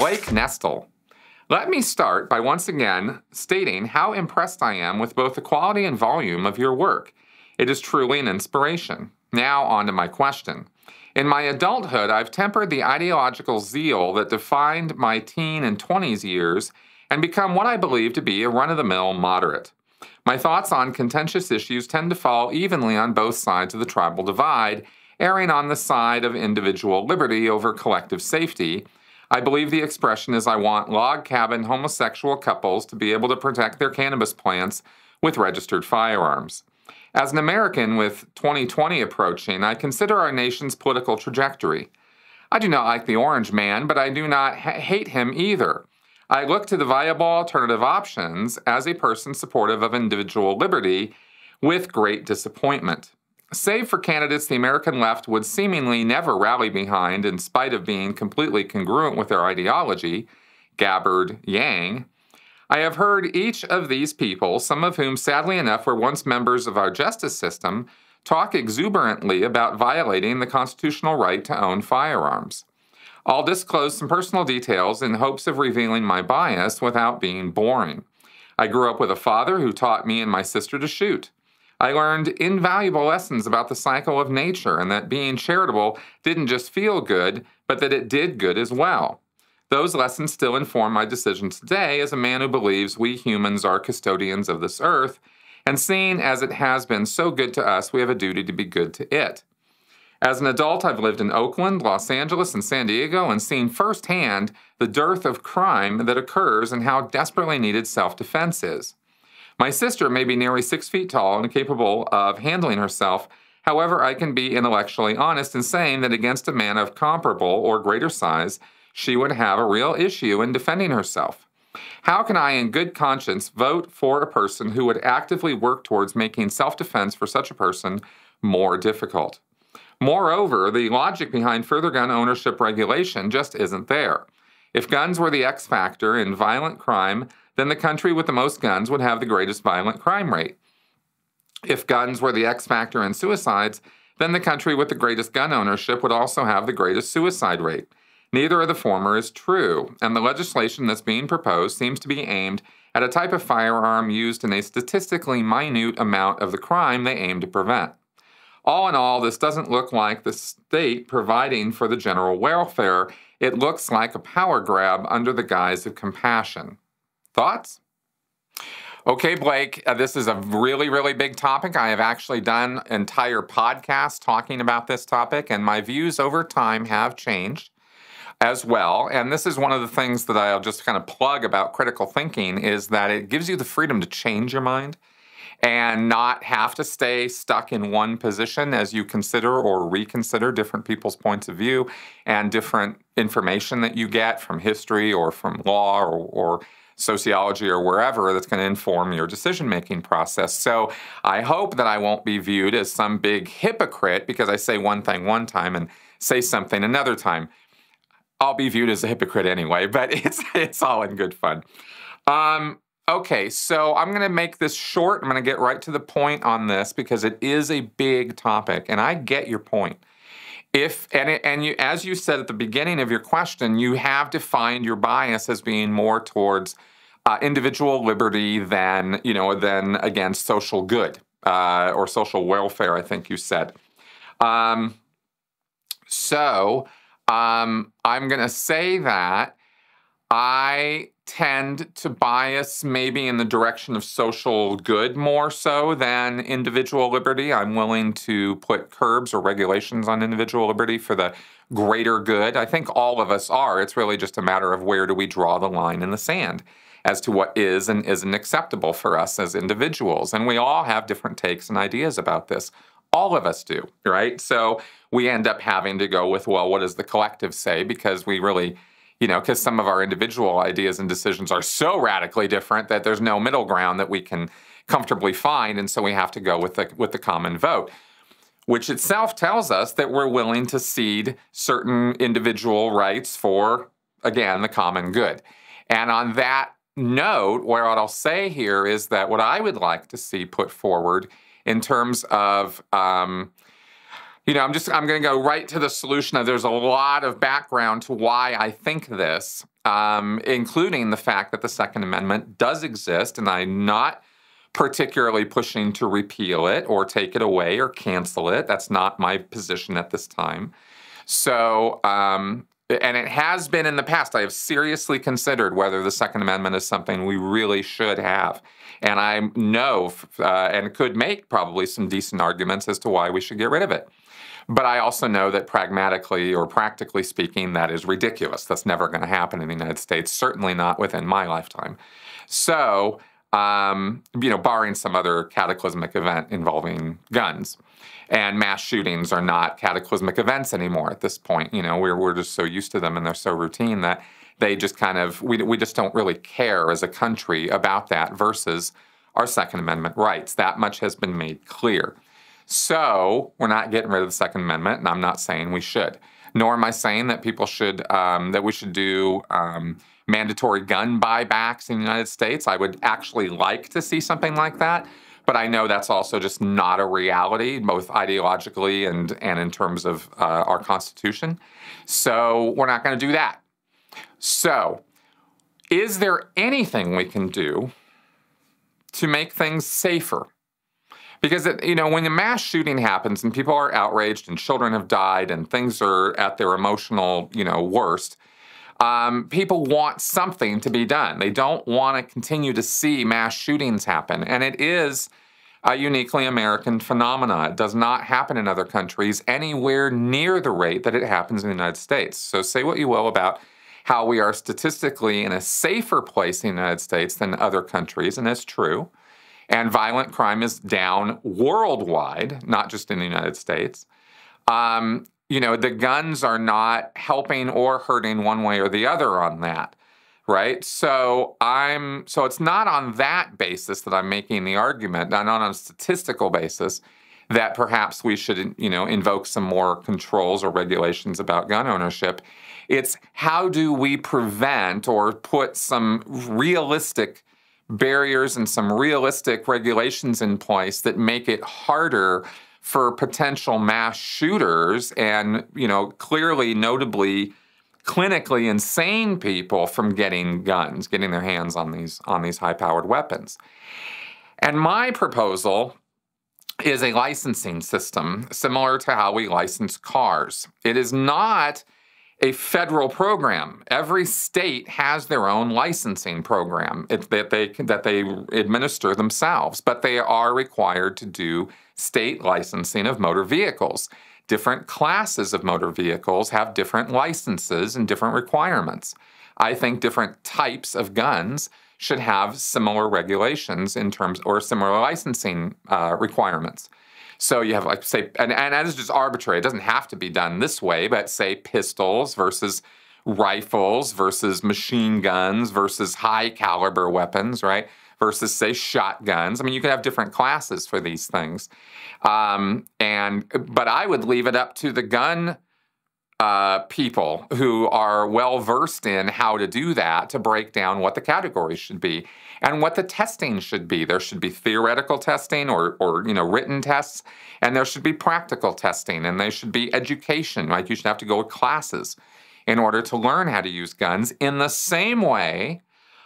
Blake Nestle. Let me start by once again stating how impressed I am with both the quality and volume of your work. It is truly an inspiration. Now, on to my question. In my adulthood, I've tempered the ideological zeal that defined my teen and 20s years and become what I believe to be a run of the mill moderate. My thoughts on contentious issues tend to fall evenly on both sides of the tribal divide, erring on the side of individual liberty over collective safety. I believe the expression is I want log cabin homosexual couples to be able to protect their cannabis plants with registered firearms. As an American with 2020 approaching, I consider our nation's political trajectory. I do not like the orange man, but I do not ha- hate him either. I look to the viable alternative options as a person supportive of individual liberty with great disappointment. Save for candidates the American left would seemingly never rally behind in spite of being completely congruent with their ideology, Gabbard, Yang, I have heard each of these people, some of whom sadly enough were once members of our justice system, talk exuberantly about violating the constitutional right to own firearms. I'll disclose some personal details in hopes of revealing my bias without being boring. I grew up with a father who taught me and my sister to shoot. I learned invaluable lessons about the cycle of nature and that being charitable didn't just feel good, but that it did good as well. Those lessons still inform my decisions today as a man who believes we humans are custodians of this earth, and seeing as it has been so good to us, we have a duty to be good to it. As an adult, I've lived in Oakland, Los Angeles, and San Diego and seen firsthand the dearth of crime that occurs and how desperately needed self defense is. My sister may be nearly six feet tall and capable of handling herself. However, I can be intellectually honest in saying that against a man of comparable or greater size, she would have a real issue in defending herself. How can I, in good conscience, vote for a person who would actively work towards making self defense for such a person more difficult? Moreover, the logic behind further gun ownership regulation just isn't there. If guns were the X factor in violent crime, then the country with the most guns would have the greatest violent crime rate. If guns were the X factor in suicides, then the country with the greatest gun ownership would also have the greatest suicide rate. Neither of the former is true, and the legislation that's being proposed seems to be aimed at a type of firearm used in a statistically minute amount of the crime they aim to prevent. All in all, this doesn't look like the state providing for the general welfare. It looks like a power grab under the guise of compassion. Thoughts? Okay, Blake, uh, this is a really, really big topic. I have actually done entire podcasts talking about this topic, and my views over time have changed as well. And this is one of the things that I'll just kind of plug about critical thinking is that it gives you the freedom to change your mind and not have to stay stuck in one position as you consider or reconsider different people's points of view and different information that you get from history or from law or, or sociology or wherever that's going to inform your decision making process. So I hope that I won't be viewed as some big hypocrite because I say one thing one time and say something another time. I'll be viewed as a hypocrite anyway, but it's it's all in good fun. Um, okay, so I'm going to make this short. I'm going to get right to the point on this because it is a big topic, and I get your point. If and and you, as you said at the beginning of your question, you have defined your bias as being more towards uh, individual liberty than you know than against social good uh, or social welfare. I think you said. Um, so um, I'm going to say that I tend to bias maybe in the direction of social good more so than individual liberty. I'm willing to put curbs or regulations on individual liberty for the greater good. I think all of us are. It's really just a matter of where do we draw the line in the sand as to what is and isn't acceptable for us as individuals. And we all have different takes and ideas about this. All of us do, right? So we end up having to go with, well, what does the collective say? Because we really, you know, because some of our individual ideas and decisions are so radically different that there's no middle ground that we can comfortably find. And so we have to go with the, with the common vote, which itself tells us that we're willing to cede certain individual rights for, again, the common good. And on that note, what I'll say here is that what I would like to see put forward in terms of, um, you know, I'm just I'm going to go right to the solution. There's a lot of background to why I think this, um, including the fact that the Second Amendment does exist, and I'm not particularly pushing to repeal it or take it away or cancel it. That's not my position at this time. So, um, and it has been in the past. I have seriously considered whether the Second Amendment is something we really should have. And I know uh, and could make probably some decent arguments as to why we should get rid of it. But I also know that pragmatically or practically speaking, that is ridiculous. That's never going to happen in the United States, certainly not within my lifetime. So, um, you know, barring some other cataclysmic event involving guns. And mass shootings are not cataclysmic events anymore at this point. You know, we're, we're just so used to them and they're so routine that they just kind of, we, we just don't really care as a country about that versus our Second Amendment rights. That much has been made clear. So we're not getting rid of the Second Amendment, and I'm not saying we should. Nor am I saying that people should um, that we should do um, mandatory gun buybacks in the United States. I would actually like to see something like that, but I know that's also just not a reality, both ideologically and and in terms of uh, our Constitution. So we're not going to do that. So, is there anything we can do to make things safer? Because, it, you know, when a mass shooting happens and people are outraged and children have died and things are at their emotional, you know, worst, um, people want something to be done. They don't want to continue to see mass shootings happen. And it is a uniquely American phenomenon. It does not happen in other countries anywhere near the rate that it happens in the United States. So say what you will about how we are statistically in a safer place in the United States than other countries, and that's true. And violent crime is down worldwide, not just in the United States. Um, you know, the guns are not helping or hurting one way or the other on that, right? So I'm so it's not on that basis that I'm making the argument, not on a statistical basis that perhaps we should, you know, invoke some more controls or regulations about gun ownership. It's how do we prevent or put some realistic barriers and some realistic regulations in place that make it harder for potential mass shooters and, you know, clearly, notably, clinically insane people from getting guns, getting their hands on these on these high-powered weapons. And my proposal is a licensing system similar to how we license cars. It is not a federal program. Every state has their own licensing program that they that they administer themselves, but they are required to do state licensing of motor vehicles. Different classes of motor vehicles have different licenses and different requirements. I think different types of guns should have similar regulations in terms or similar licensing uh, requirements. So you have like say, and, and that is just arbitrary. It doesn't have to be done this way, but say pistols versus rifles versus machine guns versus high caliber weapons, right? Versus say shotguns. I mean, you could have different classes for these things. Um, and but I would leave it up to the gun uh, people who are well versed in how to do that to break down what the categories should be and what the testing should be. There should be theoretical testing or, or you know written tests, and there should be practical testing, and there should be education. Like you should have to go to classes in order to learn how to use guns. In the same way,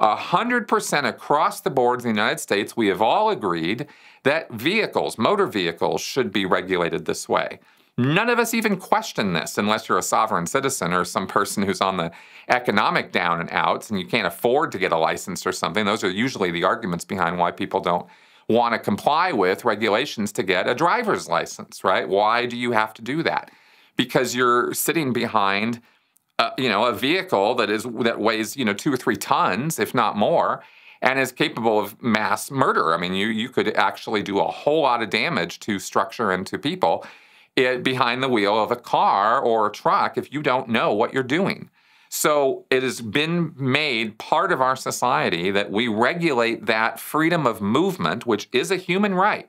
100% across the board in the United States, we have all agreed that vehicles, motor vehicles, should be regulated this way. None of us even question this unless you're a sovereign citizen or some person who's on the economic down and outs and you can't afford to get a license or something. Those are usually the arguments behind why people don't want to comply with regulations to get a driver's license, right? Why do you have to do that? Because you're sitting behind uh, you know, a vehicle that is that weighs, you know, 2 or 3 tons, if not more, and is capable of mass murder. I mean, you you could actually do a whole lot of damage to structure and to people it, behind the wheel of a car or a truck if you don't know what you're doing. So it has been made part of our society that we regulate that freedom of movement, which is a human right.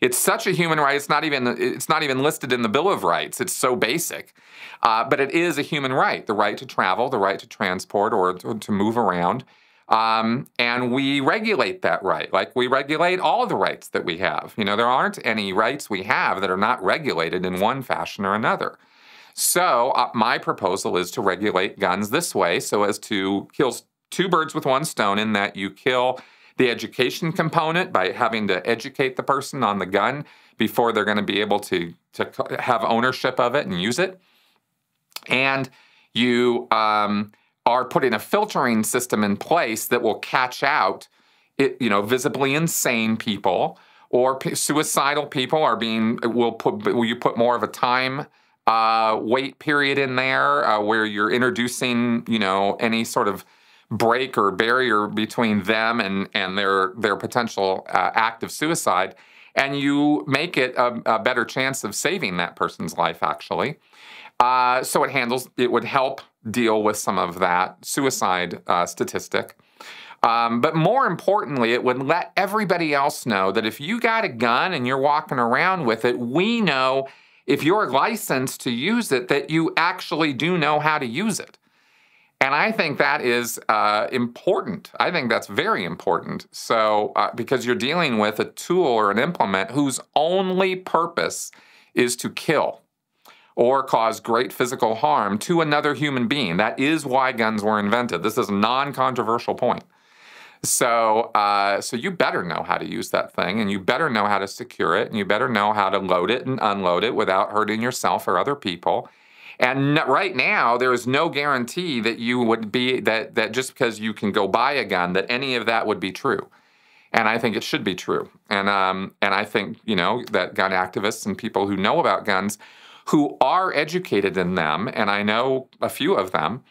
It's such a human right. It's not even it's not even listed in the Bill of Rights. It's so basic, uh, but it is a human right: the right to travel, the right to transport, or to, to move around. Um, and we regulate that right, like we regulate all the rights that we have. You know, there aren't any rights we have that are not regulated in one fashion or another. So, uh, my proposal is to regulate guns this way so as to kill two birds with one stone in that you kill the education component by having to educate the person on the gun before they're going to be able to, to have ownership of it and use it. And you um, are putting a filtering system in place that will catch out it, you know, visibly insane people or suicidal people are being will put will you put more of a time uh, wait period in there uh, where you're introducing you know any sort of break or barrier between them and and their their potential uh, act of suicide? And you make it a, a, better chance of saving that person's life actually. Uh, so it handles it would help deal with some of that suicide uh, statistic. Um, but more importantly, it would let everybody else know that if you got a gun and you're walking around with it, we know if you're licensed to use it that you actually do know how to use it. And I think that is uh, important. I think that's very important. So, uh, because you're dealing with a tool or an implement whose only purpose is to kill or cause great physical harm to another human being. That is why guns were invented. This is a non-controversial point. So, uh, so you better know how to use that thing, and you better know how to secure it, and you better know how to load it and unload it without hurting yourself or other people. And right now, there is no guarantee that you would be that that just because you can go buy a gun, that any of that would be true. And I think it should be true. And um, and I think you know that gun activists and people who know about guns who are educated in them, and I know a few of them,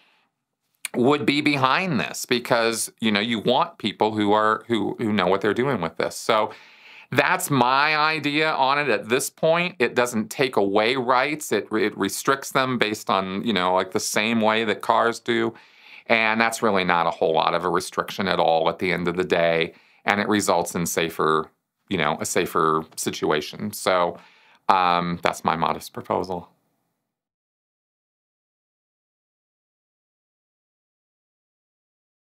would be behind this because you know you want people who are who who know what they're doing with this. So that's my idea on it at this point. It doesn't take away rights. It it restricts them based on, you know, like the same way that cars do. And that's really not a whole lot of a restriction at all at the end of the day. And it results in safer, you know, a safer situation. So um, that's my modest proposal.